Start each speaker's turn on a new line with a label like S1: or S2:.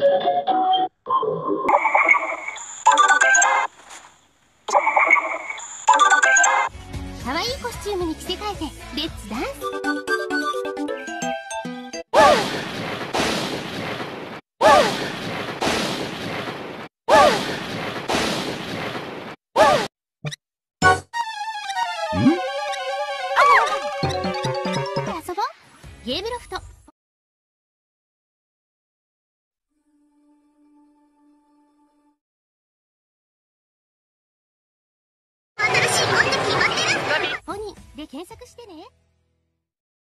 S1: 可愛いコスチュームに着せ替えてレッツダンスゲームロフトで検索してね。